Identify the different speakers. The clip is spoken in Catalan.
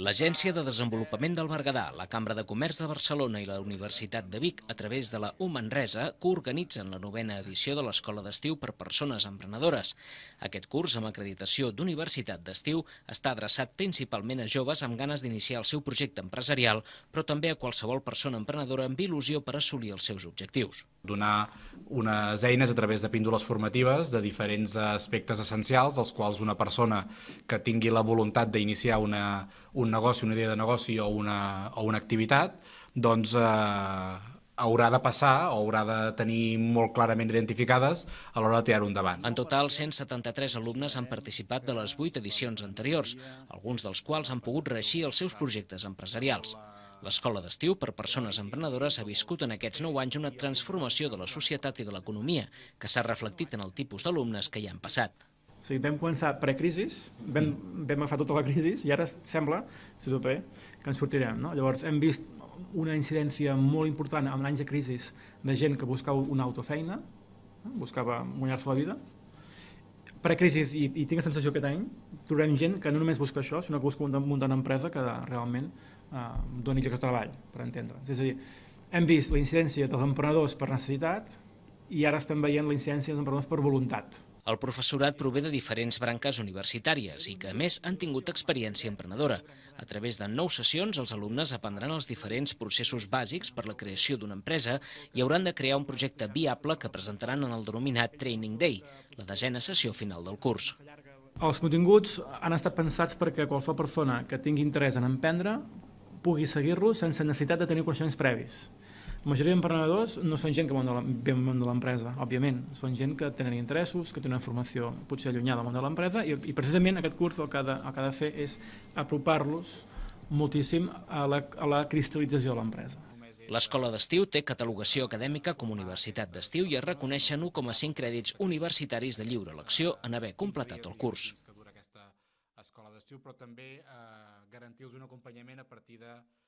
Speaker 1: L'Agència de Desenvolupament del Berguedà, la Cambra de Comerç de Barcelona i la Universitat de Vic, a través de la U Manresa, coorganitzen la novena edició de l'Escola d'Estiu per Persones Emprenedores. Aquest curs, amb acreditació d'Universitat d'Estiu, està adreçat principalment a joves amb ganes d'iniciar el seu projecte empresarial, però també a qualsevol persona emprenedora amb il·lusió per assolir els seus objectius.
Speaker 2: Donar unes eines a través de píndoles formatives de diferents aspectes essencials, als quals una persona que tingui la voluntat d'iniciar una, un negoci, una idea de negoci o una, o una activitat, doncs eh, haurà de passar o haurà de tenir molt clarament identificades a l'hora de tirar-ho endavant.
Speaker 1: En total, 173 alumnes han participat de les 8 edicions anteriors, alguns dels quals han pogut reeixir els seus projectes empresarials. L'escola d'estiu per persones emprenedores ha viscut en aquests 9 anys una transformació de la societat i de l'economia, que s'ha reflectit en el tipus d'alumnes que hi han passat.
Speaker 3: O sigui, vam començar precrisis, vam, vam agafar tota la crisi i ara sembla, si tot bé, que ens sortirem. No? Llavors hem vist una incidència molt important en anys de crisi de gent que buscava una autofeina, no? buscava guanyar-se la vida. Precrisi, i, i tinc la sensació aquest any, trobem gent que no només busca això, sinó que busca muntar una empresa que realment eh, doni llocs de treball, per entendre'ns. És a dir, hem vist la incidència dels emprenedors per necessitat i ara estem veient la incidència dels emprenedors per voluntat.
Speaker 1: El professorat prové de diferents branques universitàries i que, a més, han tingut experiència emprenedora. A través de nou sessions, els alumnes aprendran els diferents processos bàsics per la creació d'una empresa i hauran de crear un projecte viable que presentaran en el denominat Training Day, la desena sessió final del curs.
Speaker 3: Els continguts han estat pensats perquè qualsevol persona que tingui interès en emprendre pugui seguir-los sense necessitat de tenir coneixements previs. La majoria d'emprenedors no són gent que ve del món de l'empresa, òbviament. Són gent que tenen interessos, que tenen una formació potser allunyada del món de l'empresa i, i precisament aquest curs el que ha de, el que ha de fer és apropar-los moltíssim a la, a la cristal·lització de l'empresa.
Speaker 1: L'escola d'estiu té catalogació acadèmica com a universitat d'estiu i es reconeixen 1,5 crèdits universitaris de lliure elecció en haver completat el curs.
Speaker 2: escola d'estiu, però també eh, garantir-los un acompanyament a partir de